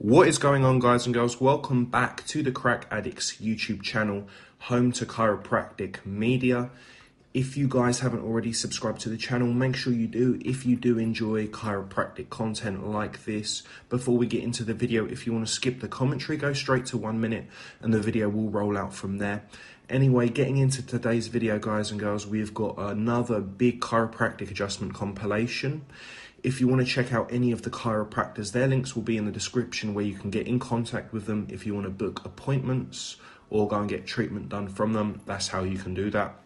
What is going on, guys and girls? Welcome back to the CrackAddictz YouTube channel, home to chiropractic media. If you guys haven't already subscribed to the channel, make sure you do. If you do enjoy chiropractic content like this, before we get into the video, if you want to skip the commentary, go straight to one minute and the video will roll out from there. Anyway, getting into today's video, guys and girls, we've got another big chiropractic adjustment compilation. If you want to check out any of the chiropractors, their links will be in the description where you can get in contact with them if you want to book appointments or go and get treatment done from them. That's how you can do that.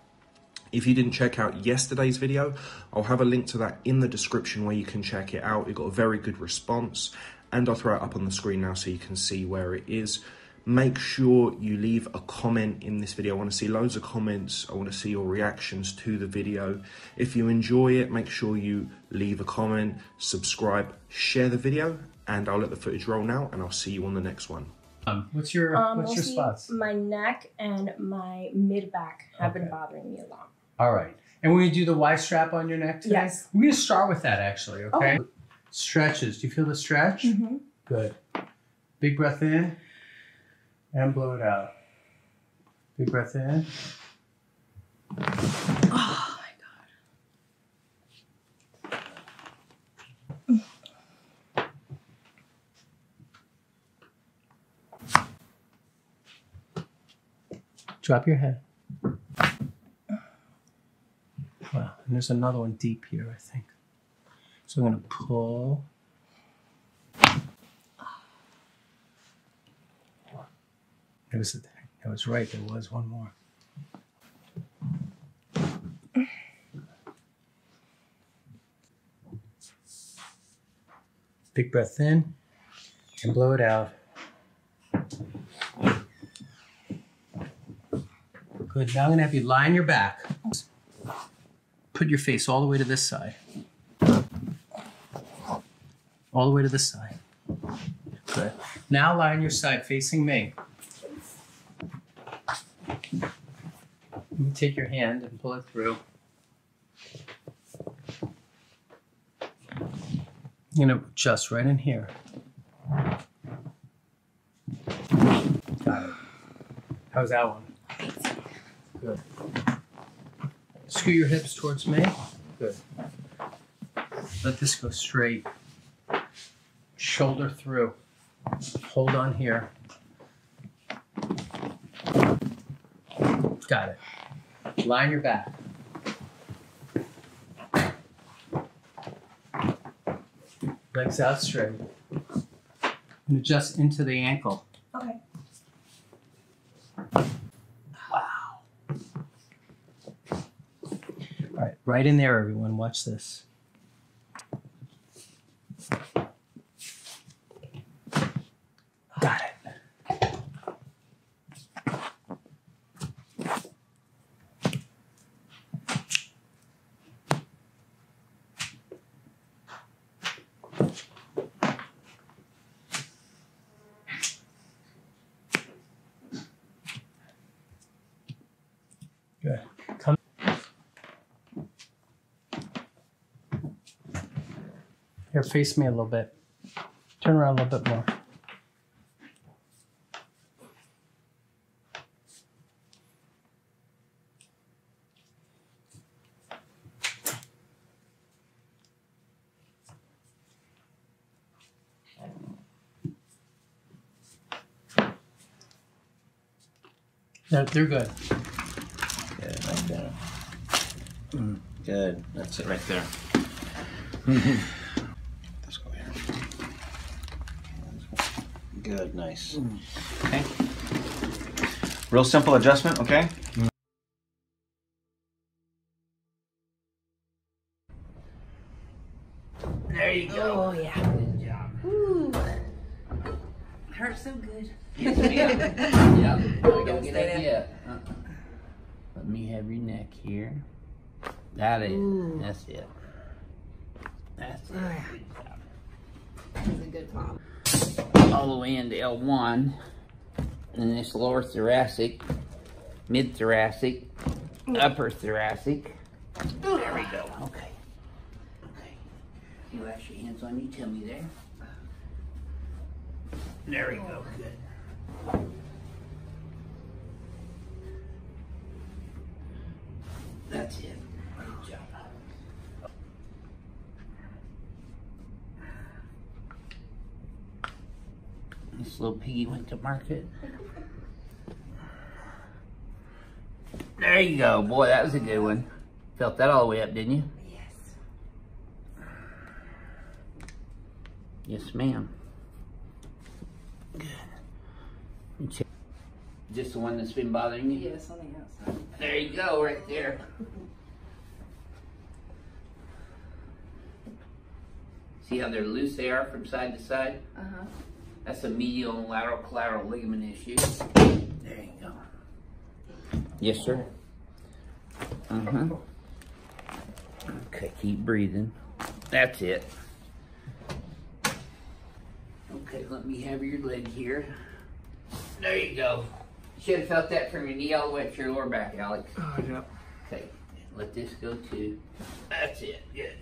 If you didn't check out yesterday's video, I'll have a link to that in the description where you can check it out. It got a very good response, and I'll throw it up on the screen now so you can see where it is make sure you leave a comment in this video. I want to see loads of comments. I want to see your reactions to the video. If you enjoy it, make sure you leave a comment, subscribe, share the video, and I'll let the footage roll now, and I'll see you on the next one. Um, what's your Um, what's your mostly spots? My neck and my mid back have been bothering me a lot. All right. And we're gonna do the Y strap on your neck today. Yes. We're gonna start with that actually. Okay. Okay. Stretches. Do you feel the stretch? Mm-hmm. Good. Big breath in and blow it out. Big breath in. Oh my god. Drop your head. Wow. And there's another one deep here, I think. So I'm gonna pull. It was, I was right. There was one more. Big breath in and blow it out. Good. Now I'm gonna have you lie on your back. Put your face all the way to this side. All the way to this side. Good. Now lie on your side facing me. Take your hand and pull it through. You know, just right in here. Got it. How's that one? Good. Scoot your hips towards me. Good. Let this go straight. Shoulder through. Hold on here. Got it. Line your back. Legs out straight. And adjust into the ankle. Okay. Wow. All right, right in there, everyone. Watch this. Got it. Good. Come. Here, face me a little bit. Turn around a little bit more. They're, they're good. Good, right there. Mm, good. That's it right there. Let's go here. Good, nice. Mm. Okay. Real simple adjustment, okay? There you go. Oh yeah. Good job. Ooh. Hurts so good. yeah. yeah. I got a good idea. Uh-uh. Let me have your neck here. That is. Ooh. That's it. That's it. Oh, yeah. Good job. That's a good pop. All the way into L1. And this lower thoracic, mid thoracic, upper thoracic. There we go. Okay. Okay. You rest your hands on your tummy there. There we go. Good. That's it. Good job. This little piggy went to market. There you go. Boy, that was a good one. Felt that all the way up, didn't you? Yes. Yes, ma'am. Good. Just the one that's been bothering you? Yes, on the outside. There you go, right there. See how they're loose they are from side to side? Uh huh. That's a medial and lateral collateral ligament issue. There you go. Yes, sir. Uh-huh. Okay, keep breathing. That's it. Okay, let me have your leg here. There you go. You Should have felt that from your knee all the way up to your lower back, Alex. Oh, yep. Okay, let this go too. That's it, good.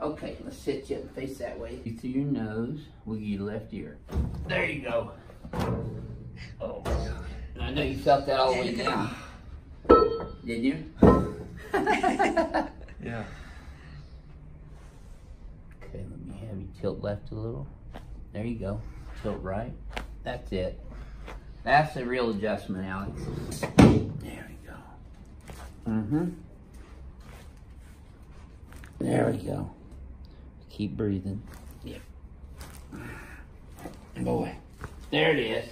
Okay, let's sit you up and face that way. You Through your nose, with your left ear. There you go. Oh my God. I know you felt that all the way down. Did you? Yeah. Okay, let me have you tilt left a little. There you go. Tilt right. That's it. That's the real adjustment, Alex. There we go. Mm-hmm. There we go. Keep breathing. Yep. Boy. There it is.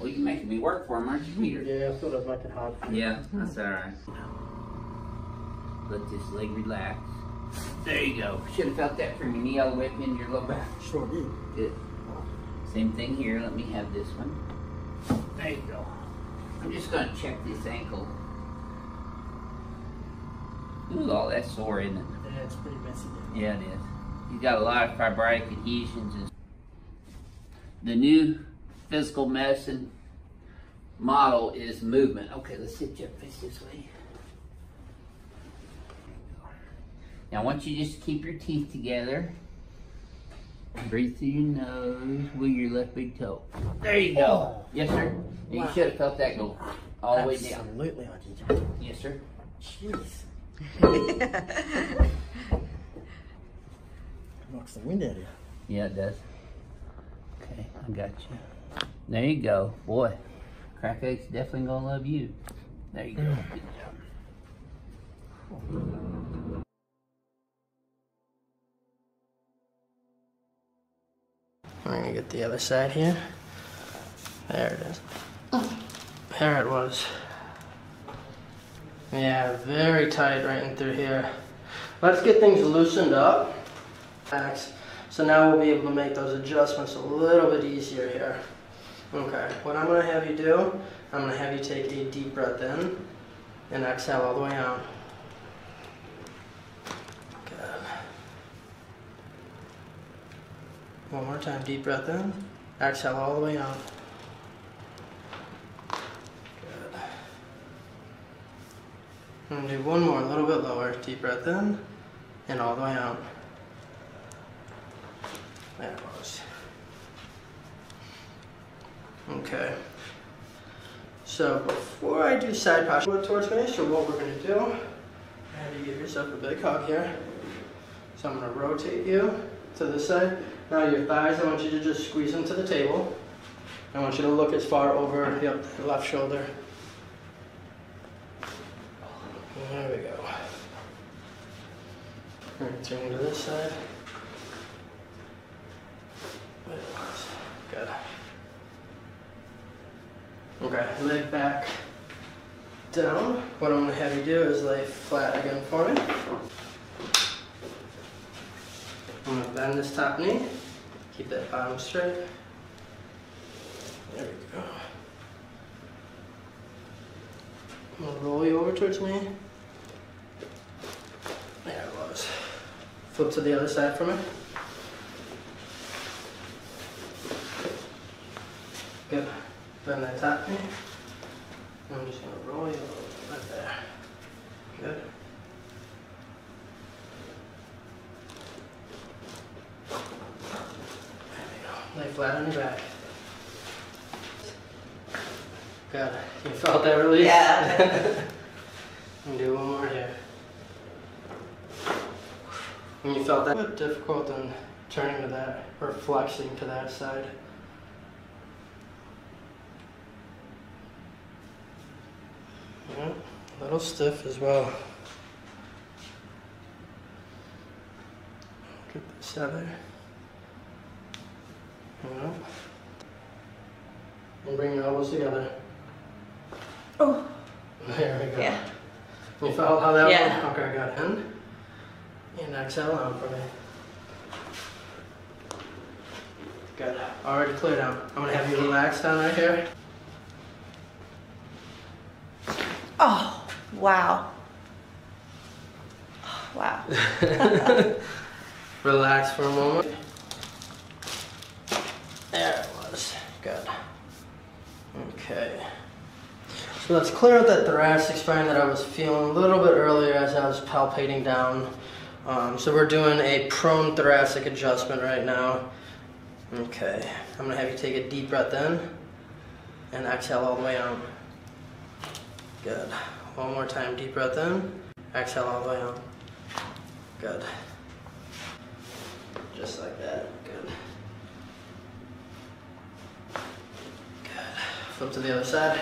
Well, you're making me work for him, aren't you, Peter? Yeah, sort of like it hot. Yeah, that's alright. Let this leg relax. There you go. Should have felt that from your knee all the way up into your low back. Sure did. Good. Same thing here. Let me have this one. There you go. I'm just going to check this ankle. Ooh, all that's sore, isn't it? Yeah, it's pretty messy. Yeah, it is. He's got a lot of fibrotic adhesions. The new physical medicine model is movement. Okay, let's sit you up face this way. Now, I want you just to keep your teeth together. Breathe through your nose with your left big toe. There you go. Oh. Yes, sir. You should have felt that go all the way down. Absolutely, I did. Yes, sir. Jeez. Knocks the wind out of you. Yeah, it does. Okay, I got you. There you go. Boy, Crack Ache's definitely gonna love you. There you go. Good job. I'm gonna get the other side here. There it is. There it was. Yeah, very tight right in through here. Let's get things loosened up. So now we'll be able to make those adjustments a little bit easier here. Okay, what I'm gonna have you do, I'm gonna have you take a deep breath in and exhale all the way out. Good. One more time, deep breath in, exhale all the way out. Good. I'm gonna do one more, a little bit lower. Deep breath in, and all the way out. There it was. Okay. So before I do side posture towards so what we're gonna do, have you give yourself a big hug here. So I'm gonna rotate you to this side. Now your thighs, I want you to just squeeze into the table. I want you to look as far over, yep, your left shoulder. There we go. Right, turn to this side. Good. Okay, leg back down. What I'm gonna have you do is lay flat again for me. I'm gonna bend this top knee. Keep that bottom straight. There we go. I'm gonna roll you over towards me. There it was. Flip to the other side for me. Good. Bend that top knee. I'm just gonna roll you right there. Good. There we go. Lay flat on your back. Good. You felt that release? Yeah. Me do one more here. When you felt that, a bit difficult in turning to that or flexing to that side. Yeah, a little stiff as well. Get this out there. Yeah. And bring your elbows together. Oh. There we go. Yeah. You felt how that Yeah. went? Okay, I got in. And exhale out for me. Good. Already cleared out. I'm gonna have you relax down right here. Wow. Wow. Relax for a moment. There it was. Good. Okay. So let's clear out that thoracic spine that I was feeling a little bit earlier as I was palpating down. Um, so we're doing a prone thoracic adjustment right now. Okay. I'm gonna have you take a deep breath in and exhale all the way out. Good. One more time, deep breath in, exhale all the way out. Good. Just like that. Good. Good. Flip to the other side.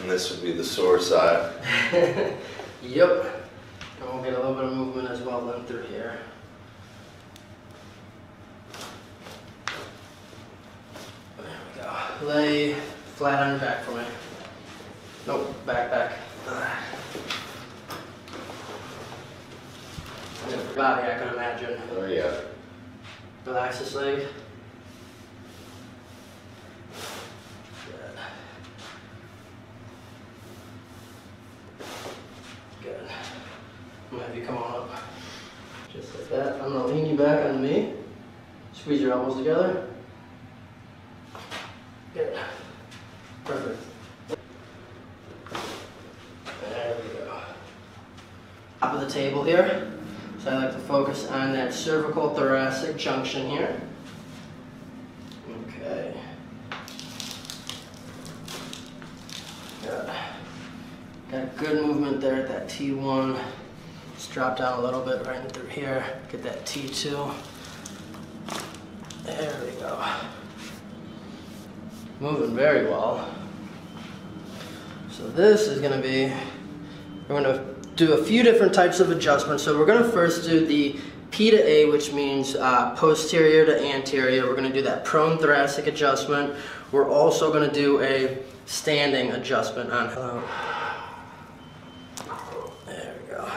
And this would be the sore side. Yep. And we'll get a little bit of movement as well then through here. There we go. Lay flat on your back for me. Nope, back, back. Body, I can imagine. Oh yeah. Relax this leg. Good. Good. I'm gonna have you come on up. Just like that. I'm gonna lean you back onto me. Squeeze your elbows together. Good. Perfect. There we go. Top of the table here. So I like to focus on that cervical thoracic junction here. Okay. Good. Got good movement there at that T1. Just drop down a little bit right through here. Get that T2. There we go. Moving very well. So this is gonna be, we're gonna do a few different types of adjustments. So we're gonna first do the P to A, which means uh, posterior to anterior. We're gonna do that prone thoracic adjustment. We're also gonna do a standing adjustment on hello. There we go.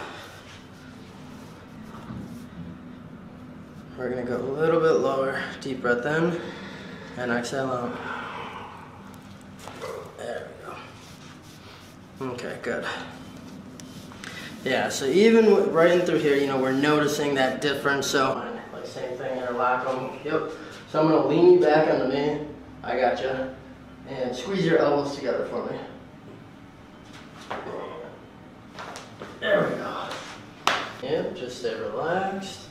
We're gonna go a little bit lower. Deep breath in and exhale out. There we go. Okay, good. Yeah, so even right in through here, you know, we're noticing that difference. So, like same thing, interlock them. Yep. So I'm gonna lean you back onto me. I got you. And squeeze your elbows together for me. There we go. Yep, just stay relaxed.